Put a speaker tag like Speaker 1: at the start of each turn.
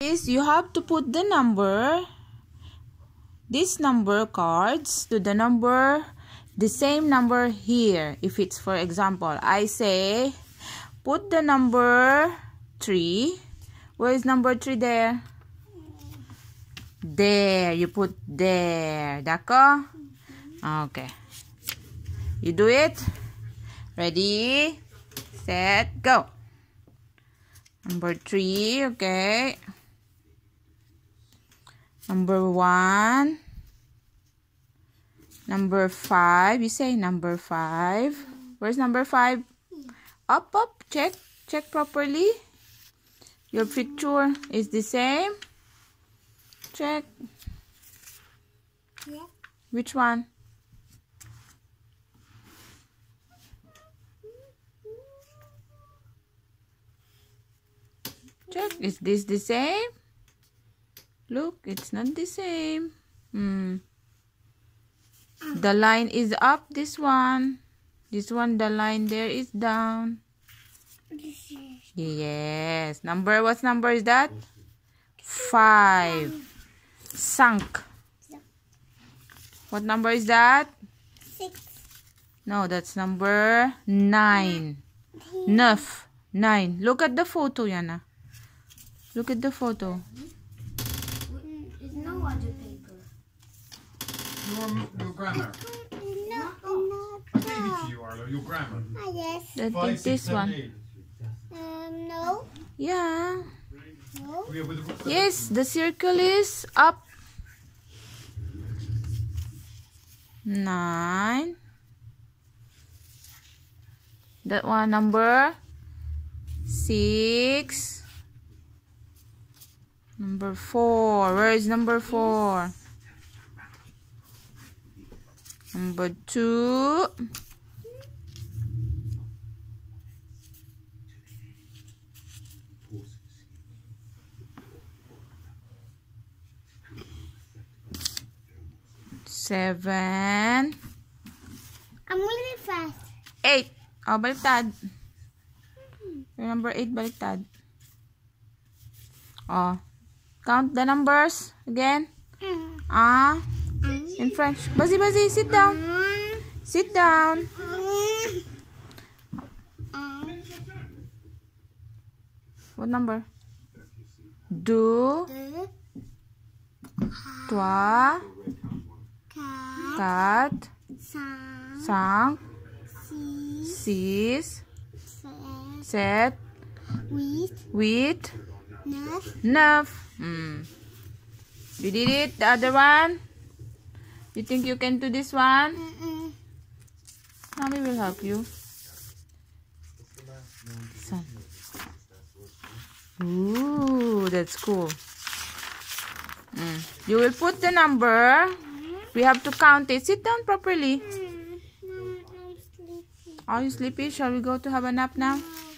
Speaker 1: is you have to put the number this number cards to the number the same number here. If it's for example I say put the number 3 where is number 3 there. There. You put there. D'accord? Okay. You do it. Ready set go. Number 3 okay number 1 number 5 you say number 5 where's number 5 up up. Check check properly. Your picture is the same. Check.
Speaker 2: Yeah.
Speaker 1: which one? Check. Is this the same look it's not the same. Hmm. The line is up this one. This one the line there is down. Yes. Number what number is that? Five. Cinq. What number is that?
Speaker 2: Six.
Speaker 1: no that's number nine. Neuf nine. Look at the photo yana. Look at the photo
Speaker 2: There's no paper.
Speaker 3: Your, your grammar.
Speaker 2: No,
Speaker 3: I gave it to you, Arlo. Your grammar.
Speaker 2: Ah, yes.
Speaker 1: I
Speaker 3: Five,
Speaker 1: think
Speaker 3: six,
Speaker 1: this
Speaker 3: seven,
Speaker 1: one
Speaker 3: eight.
Speaker 2: Um, no.
Speaker 1: yeah
Speaker 2: No.
Speaker 3: Yeah, with the-
Speaker 1: yes the circle is up nine that one number six number four where is number four number two seven
Speaker 2: I'm really fast.
Speaker 1: Eight. Oh, baliktad. Number eight, baliktad. Oh. Count the numbers again.
Speaker 2: Mm.
Speaker 1: Ah. In French. Bazi, bazi, sit down. Sit down. What number? Deux,
Speaker 2: deux,
Speaker 1: trois,
Speaker 2: quatre, cinq, six, sept, huit, neuf.
Speaker 1: Hmm. You did it? The other one? You think you can do this one?
Speaker 2: Mm-mm.
Speaker 1: Mommy will help you. Son. Ooh, that's cool. Mm. You will put the number. We have to count it. Sit down properly.
Speaker 2: Mm, no,
Speaker 1: Are you sleepy? Shall we go to have a nap now?
Speaker 2: No.